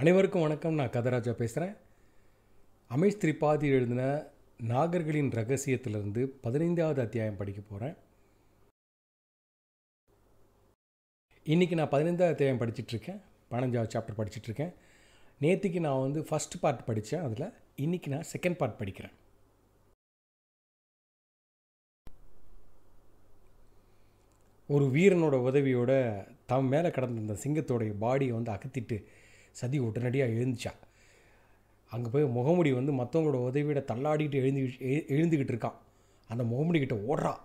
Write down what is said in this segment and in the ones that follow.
அனைவருக்கும் வணக்கம். நான் கதராஜா பேசுகிறேன் அமேஷ் திரிபாதி எழுதின நாகர்களின் ரகசியத்திலிருந்து பதினைந்தாவது அத்தியாயம் படிக்க போகிறேன் இன்றைக்கி நான் பதினைந்தாவது அத்தியாயம் படிச்சிட்ருக்கேன் பதினஞ்சாவது சாப்டர் படிச்சிட்ருக்கேன் நேற்றுக்கு நான் வந்து ஃபஸ்ட் பார்ட் படித்தேன் அதில் இன்றைக்கி நான் செகண்ட் பார்ட் படிக்கிறேன். ஒரு வீரனோட உதவியோட தம் மேலே கடந்த அந்த சிங்கத்தோடைய பாடியை வந்து அகத்திட்டு சதி உடனடியாக எழுந்துச்சா? அங்கே போய் முகமுடி வந்து மற்றவங்களோட உதவியோட தள்ளாடிக்கிட்டு எழுந்து எழு- எழுந்துக்கிட்டு இருக்கான். அந்த முகமுடி கிட்ட ஓடுறா.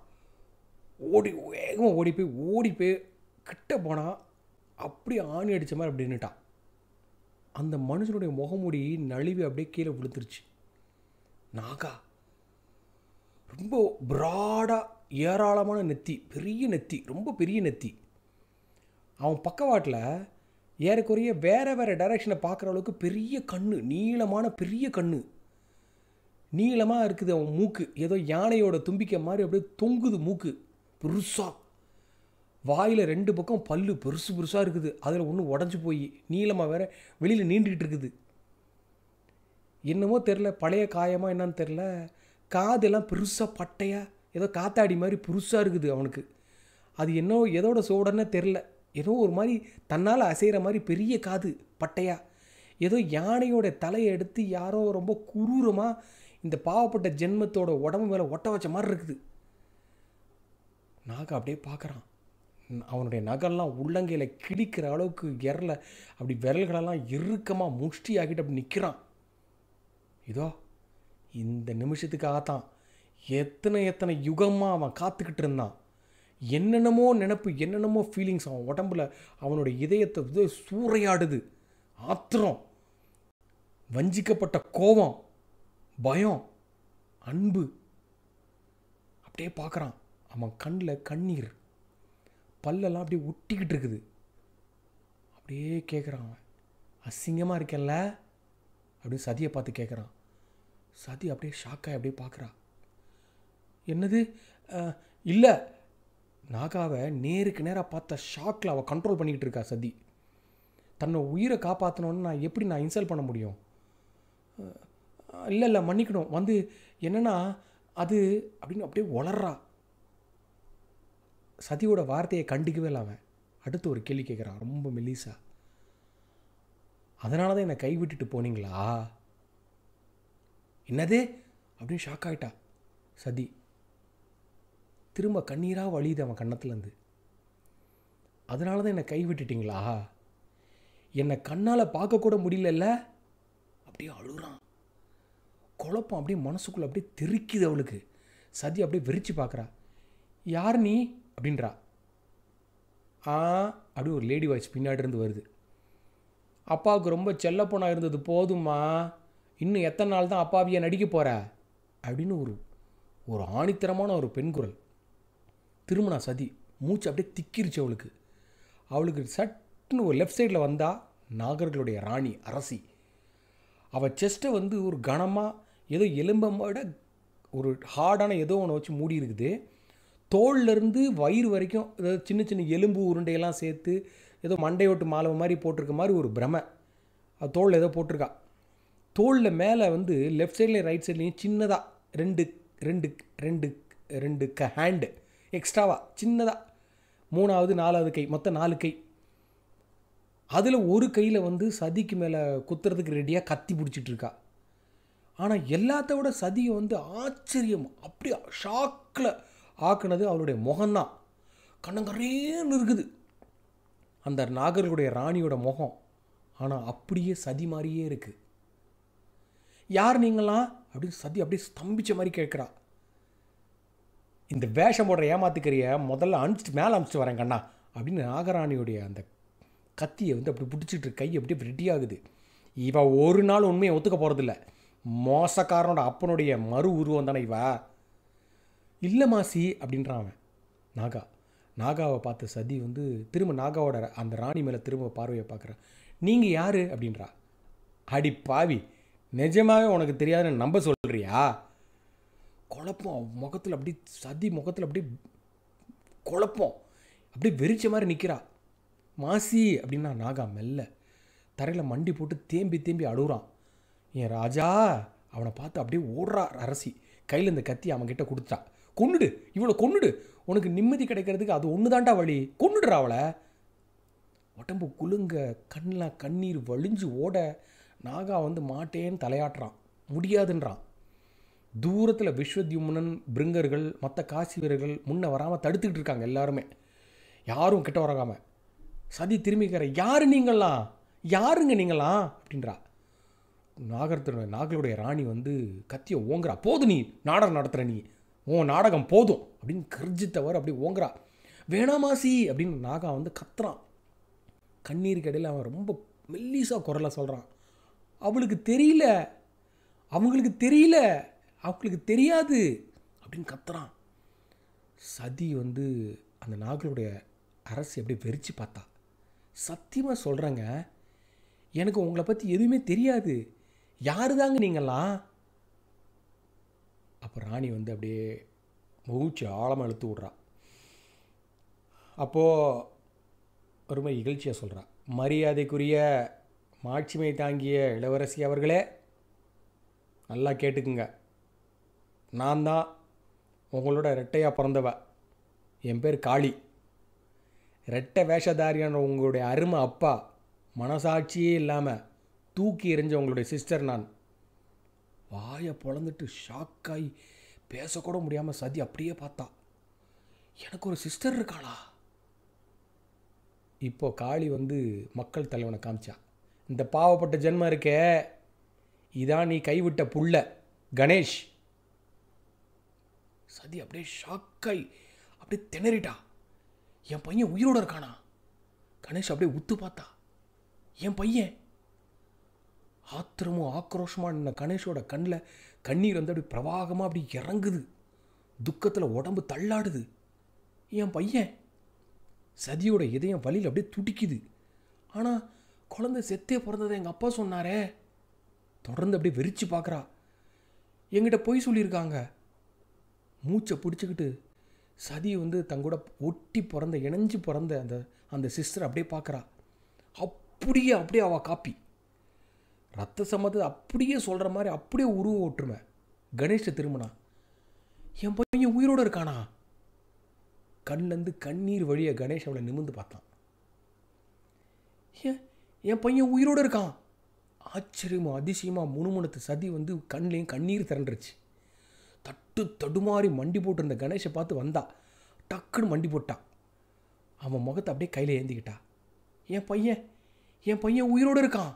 ஓடி வேகமாக ஓடி போய் ஓடி போய் கிட்ட போனால் அப்படியே ஆணி அடித்த மாதிரி அப்படி நின்றுட்டான் அந்த மனுஷனுடைய முகமுடி நழுவி அப்படியே கீழே விழுந்துருச்சு. நாகா ரொம்ப ப்ராடாக ஏராளமான நெத்தி பெரிய நெத்தி ரொம்ப பெரிய நெத்தி. அவன் பக்கவாட்டில் ஏறக்குறைய வேறு வேறு டைரெக்ஷனை பார்க்குற அளவுக்கு பெரிய கண்ணு நீளமான பெரிய கண்ணு. நீளமாக இருக்குது அவன் மூக்கு. ஏதோ யானையோட தும்பிக்கை மாதிரி அப்படியே தொங்குது மூக்கு. பெருசாக வாயில் ரெண்டு பக்கம் பல்லு பெருசு பெருசாக இருக்குது. அதில் ஒன்று உடஞ்சி போய் நீளமாக வேற வெளியில் நீண்டுக்கிட்டு இருக்குது. என்னமோ தெரில பழைய காயமாக என்னன்னு தெரில காதெல்லாம் பெருசாக பட்டையாக ஏதோ காத்தாடி மாதிரி பெருசாக இருக்குது அவனுக்கு. அது என்ன எதோட சோடனே தெரில ஏதோ ஒரு மாதிரி தன்னால் அசைகிற மாதிரி பெரிய காது பட்டையா. ஏதோ யானையோட தலையை எடுத்து யாரோ ரொம்ப குரூரமாக இந்த பாவப்பட்ட ஜென்மத்தோட உடம்பு மேலே ஒட்ட வச்ச மாதிரி இருக்குது. நாக அப்படியே பார்க்குறான் அவனுடைய நகல்லாம் உள்ளங்கையில் கிடிக்கிற அளவுக்கு எரல அப்படி விரல்களெல்லாம் இறுக்கமாக முஷ்டி ஆகிட்டு அப்படி நிற்கிறான் இதோ இந்த நிமிஷத்துக்காகத்தான் எத்தனை எத்தனை யுகமாக அவன் காத்துக்கிட்டு இருந்தான். என்னென்னமோ நினப்பு என்னென்னமோ ஃபீலிங்ஸ் அவன் உடம்புல அவனுடைய இதயத்தை இது சூறையாடுது. ஆத்திரம். வஞ்சிக்கப்பட்ட கோபம் பயம் அன்பு. அப்படியே பார்க்குறான். அவன் கண்ணில் கண்ணீர். பல்லெல்லாம் அப்படியே ஒட்டிக்கிட்டு இருக்குது. அப்படியே கேட்குறான் அவன். அசிங்கமாக இருக்கேன்ல? அப்படின்னு சதியை பார்த்து கேட்குறான் சதி அப்படியே ஷாக்காக அப்படியே பார்க்குறா. என்னது? இல்லை நாகாவை நேருக்கு நேராக பார்த்த ஷாக்கில் அவள் கண்ட்ரோல் பண்ணிக்கிட்டு இருக்கா சதி. தன்னை உயிரை காப்பாற்றணுன்னு நான் எப்படி நான் இன்சல்ட் பண்ண முடியும்? இல்லை இல்லை மன்னிக்கணும். வந்து என்னென்னா அது அப்படின்னு அப்படியே வளர்றா சதியோட வார்த்தையை கண்டிக்கவே இல்லை அவன். அடுத்து ஒரு கேள்வி கேட்குறான் ரொம்ப மெலிசா அதனால தான் என்னை கைவிட்டுட்டு போனீங்களா? என்னது? அப்படின்னு ஷாக் ஆகிட்டா சதி. திரும்ப கண்ணீராக வழியுது அவன் கண்ணத்துலேருந்து அதனால தான் என்னை கைவிட்டுட்டீங்களா? என்னை கண்ணால் பார்க்கக்கூட முடியலல்ல? அப்படியே அழுகிறான் குழப்பம் அப்படியே மனசுக்குள்ளே அப்படியே தெறிக்குது அவளுக்கு. சதி அப்படியே விரித்து பார்க்குறா யார் நீ? அப்படின்றா. ஆ அப்படி ஒரு லேடி வாய்ஸ் பின்னாடி இருந்து வருது. அப்பாவுக்கு ரொம்ப செல்லப்பொண்ணாக இருந்தது போதுமா இன்னும் எத்தனை நாள் தான் அப்பாவியை நடிக்க போகிற அப்படின்னு ஒரு ஒரு ஆணித்தரமான ஒரு பெண் குரல். திருமணா சதி. மூச்சு அப்படியே திக்கிருச்சு அவளுக்கு. அவளுக்கு சட்டுன்னு ஒரு லெஃப்ட் சைடில் வந்தா நாகர்களுடைய ராணி அரசி. அவள் செஸ்ட்டை வந்து ஒரு கனமாக ஏதோ எலும்பமோட ஒரு ஹார்டான ஏதோ ஒன்று வச்சு மூடி இருக்குது. தோல்லேருந்து வயிறு வரைக்கும் ஏதாவது சின்ன சின்ன எலும்பு உருண்டையெல்லாம் சேர்த்து ஏதோ மண்டையோட்டு மாலவை மாதிரி போட்டிருக்க மாதிரி ஒரு பிரமை. அது தோளில் ஏதோ போட்டிருக்கா. தோளில் மேலே வந்து லெஃப்ட் சைட்லேயும் ரைட் சைட்லேயும் சின்னதாக ரெண்டு ரெண்டு ரெண்டு ரெண்டு க ஹேண்டு எக்ஸ்ட்ராவாக சின்னதாக மூணாவது நாலாவது கை. மொத்தம் நாலு கை. அதில் ஒரு கையில் வந்து சதிக்கு மேலே குத்துறதுக்கு ரெடியாக கத்தி பிடிச்சிட்ருக்கா ஆனால் எல்லாத்த விட சதியை வந்து ஆச்சரியம். அப்படியே ஷாக்கில் ஆக்குனது அவளுடைய முகம்தான் கண்ணங்கரேன்னு இருக்குது. அந்த நாகர்களுடைய ராணியோட முகம். ஆனால் அப்படியே சதி மாதிரியே இருக்குது யார் நீங்களாம் அப்படின்னு சதி அப்படியே ஸ்தம்பிச்ச மாதிரி கேட்குறா. இந்த வேஷம் போடுற ஏமாத்துக்கிறிய முதல்ல அனுப்பிச்சிட்டு மேலே அனுப்பிச்சிட்டு வரேன் கண்ணா. அப்படின்னு நாகராணியுடைய அந்த கத்தியை வந்து அப்படி பிடிச்சிட்டு கை அப்படியே ரெட்டியாகுது ஆகுது. ஒரு நாள் உண்மையை ஒத்துக்க போகிறதில்ல மோசக்காரனோட அப்பனுடைய மறு உருவம் தானே இவ. இல்லை மாசி அப்படின்றான் அவன். நாகா. நாகாவை பார்த்த சதி வந்து திரும்ப நாகாவோட அந்த ராணி மேலே திரும்ப பார்வையை பார்க்குறான். நீங்கள் யார்? அப்படின்றா. அடி பாவி. நிஜமாகவே உனக்கு தெரியாதுன்னு நம்ப சொல்கிறியா குழப்பம். அவன் முகத்தில் அப்படி சதி முகத்தில் அப்படியே குழப்பம். அப்படியே வெறிச்ச மாதிரி நிற்கிறா மாசி அப்படின்னா நாகா மெல்ல தரையில் மண்டி போட்டு தேம்பி தேம்பி அழுகுறான். என் ராஜா? அவனை பார்த்து அப்படியே ஓடுறா அரசி. கையில் இந்த கத்தி அவன்கிட்ட கொடுத்தா கொண்டுடு இவ்வளோ கொன்னுடு. உனக்கு நிம்மதி கிடைக்கிறதுக்கு அது ஒன்று தாண்டா வழி. கொன்னுடுறா அவளை. உடம்பு குலுங்க கண்ணில் கண்ணீர் வழிஞ்சு ஓட நாகா வந்து மாட்டேன்னு தலையாட்டுறான். முடியாதுன்றான். தூரத்தில் விஸ்வத்யும்னன் பிருங்கர்கள் மற்ற காசி வீரர்கள் முன்னே வராமல் தடுத்துக்கிட்டு இருக்காங்க எல்லாருமே. யாரும் கிட்ட வராம. சதி திரும்பிக்கிற யார் நீங்களாம் யாருங்க நீங்களாம் அப்படின்றா. நாகரத்தினுடைய நாகலுடைய ராணி வந்து கத்தியை ஓங்குறா. போதும் நீ நாடகம் நடத்துகிற நீ. உன் நாடகம் போதும். அப்படின்னு கர்ஜித்தவர் அப்படி ஓங்குறா. வேணாமாசி அப்படின்னு நாகா வந்து கத்துறான். கண்ணீருக்கு இடையில் அவன் ரொம்ப மெல்லிசாக குரலை சொல்கிறான் அவளுக்கு தெரியல. அவங்களுக்கு தெரியல. அவங்களுக்கு தெரியாது அப்படின்னு கத்துறான். சதி வந்து அந்த நாகலுடைய அரசு எப்படி வெறிச்சு பார்த்தா. சத்தியமாக சொல்கிறேங்க எனக்கு உங்களை பற்றி எதுவுமே தெரியாது. யாரு தாங்க நீங்களாம் அப்போ ராணி வந்து அப்படியே மூச்சு ஆழமாக இழுத்து விட்றா. அப்போது ரொம்ப இகழ்ச்சியாக சொல்கிறா மரியாதைக்குரிய மாட்சிமை தாங்கிய இளவரசி அவர்களே நல்லா கேட்டுக்குங்க. நான் தான் உங்களோட ரெட்டையாக பிறந்தவ. என் பேர் காளி. ரெட்டை வேஷதாரியான உங்களுடைய அருமை அப்பா மனசாட்சியே இல்லாமல் தூக்கி எறிஞ்ச உங்களுடைய சிஸ்டர் நான். வாயை பொழந்துட்டு ஷாக்காகி பேசக்கூட முடியாமல் சதி அப்படியே பார்த்தா. எனக்கு ஒரு சிஸ்டர் இருக்காளா? இப்போ காளி வந்து மக்கள் தலைவனை காமிச்சா. இந்த பாவப்பட்ட ஜென்மம் இருக்கே. இதான் நீ கைவிட்ட புள்ள கணேஷ். சதி அப்படியே ஷாக்காய் அப்படியே திணறிட்டா. என் பையன் உயிரோட இருக்கானா? கணேஷ் அப்படியே உத்து பார்த்தா. என் பையன்? ஆத்திரமும் ஆக்ரோஷமாக நின்ன கணேஷோட கண்ணில் கண்ணீர் வந்து அப்படி பிரவாகமாக அப்படி இறங்குது. துக்கத்தில் உடம்பு தள்ளாடுது. என் பையன்? சதியோட இதயம் வலியில் அப்படியே துடிக்குது. ஆனால் குழந்தை செத்தே பிறந்ததை எங்கள் அப்பா சொன்னாரே? தொடர்ந்து அப்படியே வெறிச்சு பார்க்குறா என்கிட்ட பொய் சொல்லியிருக்காங்க. மூச்சை பிடிச்சிக்கிட்டு சதி வந்து தங்கூட ஒட்டி பிறந்த இணைஞ்சு பிறந்த அந்த அந்த சிஸ்டர் அப்படியே பார்க்குறா. அப்படியே அப்படியே அவள் காப்பி. ரத்த சம்மந்தத்தை அப்படியே சொல்கிற மாதிரி அப்படியே உருவ ஓட்டுருவேன் கணேஷை திரும்பினா என் பையன் உயிரோடு இருக்கானா? கண்லேருந்து கண்ணீர் வழியை கணேஷ் அவளை நிமிர்ந்து பார்த்தான். ஏன் என் பையன் உயிரோடு இருக்கான்? ஆச்சரியமா அதிசயமாக முணுமுணுத்து சதி வந்து கண்லேயும் கண்ணீர் திரண்டுருச்சு. தட்டு தடுமாறி மண்டி போட்டிருந்த கணேஷை பார்த்து வந்தா. டக்குன்னு மண்டி போட்டான் அவன் முகத்தை அப்படியே கையில் ஏந்திக்கிட்டா. என் பையன் என் பையன் உயிரோடு இருக்கான்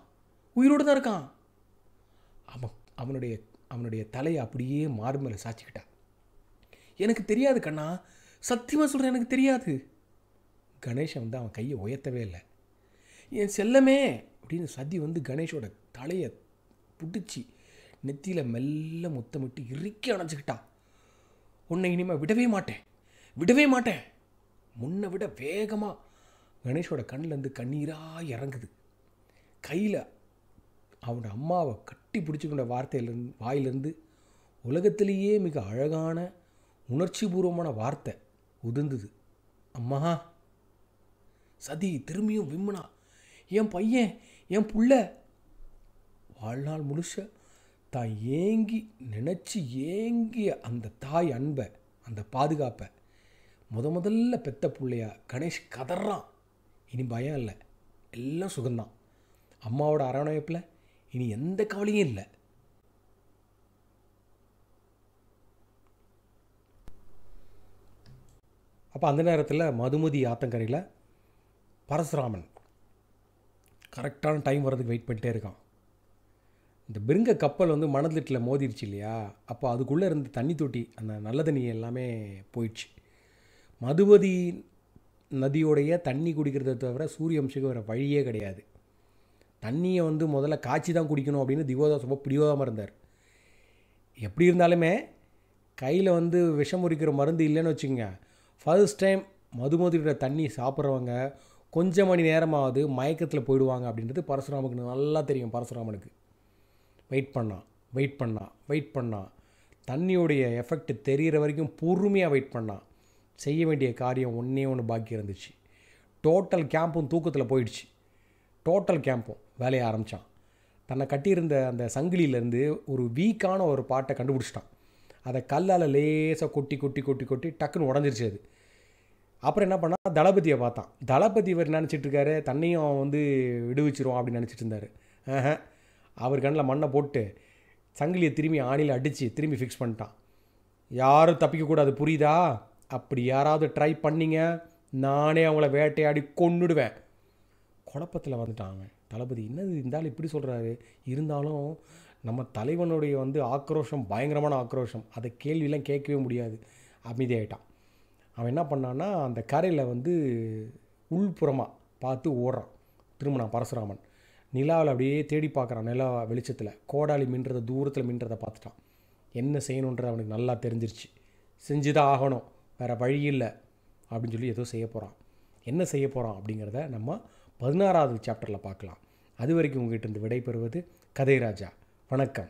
உயிரோடு தான் இருக்கான். அவன் அவனுடைய அவனுடைய தலையை அப்படியே மாறு மேலே சாச்சிக்கிட்டான் எனக்கு தெரியாது கண்ணா சத்தியமாக சொல்கிறேன் எனக்கு தெரியாது. கணேஷன் வந்து அவன் கையை உயர்த்தவே இல்லை. என் செல்லமே அப்படின்னு சதி வந்து கணேஷோட தலையை பிடிச்சி நெத்தியில் மெல்ல முத்தமிட்டு இறுக்கி அணைச்சிக்கிட்டா உன்னை இனிமேல் விடவே மாட்டேன். விடவே மாட்டேன். முன்னை விட வேகமாக கணேஷோட கண்ணிலேருந்து கண்ணீராக இறங்குது. கையில் அவனோட அம்மாவை கட்டி பிடிச்சிக்கொண்ட வார்த்தையிலேருந்து வாயிலிருந்து உலகத்திலேயே மிக அழகான உணர்ச்சிபூர்வமான வார்த்தை உதிர்ந்தது. அம்மா சதி திரும்பியும் விம்முனா? என் பையன் என் புள்ள? வாழ்நாள் முழுச தான் ஏங்கி நினச்சி ஏங்கிய அந்த தாய் அன்பை அந்த பாதுகாப்பை முத முதல்ல பெத்த பிள்ளையா கணேஷ் கதறான். இனி பயம் இல்லை. எல்லாம் சுகந்தான் அம்மாவோட அரவணைப்பில் இனி எந்த கவலையும் இல்லை. அப்போ அந்த நேரத்தில் மதுமதி ஆத்தங்கரையில் பரசுராமன். கரெக்டான டைம் வரதுக்கு வெயிட் பண்ணிட்டே இருக்கான். இந்த பிருங்க கப்பல் வந்து மணலிட்டில் மோதிருச்சு இல்லையா? அப்போ அதுக்குள்ளே இருந்த தண்ணி தொட்டி அந்த நல்ல தண்ணி எல்லாமே போயிடுச்சு. மதுபதி நதியோடைய தண்ணி குடிக்கிறத தவிர சூரியவம்சுக்கு வேறு வழியே கிடையாது. தண்ணியை வந்து முதல்ல காய்ச்சி தான் குடிக்கணும் அப்படின்னு திவோதாஸ் ரொம்ப பிடிவாதமாக இருந்தார். எப்படி இருந்தாலுமே கையில் வந்து விஷம் உரிக்கிற மருந்து இல்லைன்னு வச்சுக்கோங்க. ஃபர்ஸ்ட் டைம் மதுமதியோட தண்ணி சாப்பிட்றவங்க கொஞ்சம் மணி நேரமாவது மயக்கத்தில் போயிடுவாங்க அப்படின்றது பரசுராமுக்கு நல்லா தெரியும் பரசுராமனுக்கு. வெயிட் பண்ணான் வெயிட் பண்ணான் வெயிட் பண்ணான் தண்ணியோடைய எஃபெக்ட் தெரிகிற வரைக்கும் பொறுமையாக வெயிட் பண்ணான் செய்ய வேண்டிய காரியம் ஒன்றே ஒன்று பாக்கி இருந்துச்சு. டோட்டல் கேம்பும் தூக்கத்தில் போயிடுச்சு. டோட்டல் கேம்பும் வேலையை ஆரம்பித்தான் தன்னை கட்டியிருந்த அந்த சங்கிலியிலேருந்து ஒரு வீக்கான ஒரு பாட்டை கண்டுபிடிச்சிட்டான். அதை கல்லால் லேசாக கொட்டி கொட்டி கொட்டி கொட்டி டக்குன்னு உடஞ்சிருச்சு அது. அப்புறம் என்ன பண்ணால் தளபதியை பார்த்தான். தளபதி இவர் நினச்சிட்டு இருக்காரு? தன்னையும் அவன் வந்து விடுவிச்சிரும் அப்படின்னு நினச்சிட்டு இருந்தார். அவர் கண்ணில் மண்ணை போட்டு சங்கிலியை திரும்பி ஆணியில் அடித்து திரும்பி ஃபிக்ஸ் பண்ணிட்டான். யாரும் தப்பிக்கக்கூடாது புரியுதா? அப்படி யாராவது ட்ரை பண்ணிங்க நானே அவங்கள வேட்டையாடி கொண்டுடுவேன் குழப்பத்தில் வந்துட்டான் அவன். தளபதி என்னது இருந்தாலும் இப்படி சொல்கிறாரு இருந்தாலும் நம்ம தலைவனுடைய வந்து ஆக்ரோஷம் பயங்கரமான ஆக்ரோஷம். அதை கேள்வியெல்லாம் கேட்கவே முடியாது. அமைதியாயிட்டான். அவன் என்ன பண்ணான்னா அந்த கரையில் வந்து உள்புறமாக பார்த்து ஓடுறான். திருமணம் பரசுராமன். நிலாவில் அப்படியே தேடி பார்க்குறான் நிலா வெளிச்சத்தில். கோடாலி மின்றதை தூரத்தில் மின்றதை பார்த்துட்டான். என்ன செய்யணுன்றது அவனுக்கு நல்லா தெரிஞ்சிருச்சு. செஞ்சு தான் ஆகணும். வேறு வழி இல்லை அப்படின்னு சொல்லி ஏதோ செய்ய போகிறான் என்ன செய்ய போகிறான் அப்படிங்கிறத நம்ம பதினாறாவது சாப்டரில் பார்க்கலாம். அது வரைக்கும் உங்ககிட்ட இருந்து விடைபெறுவது கதை ராஜா. வணக்கம்.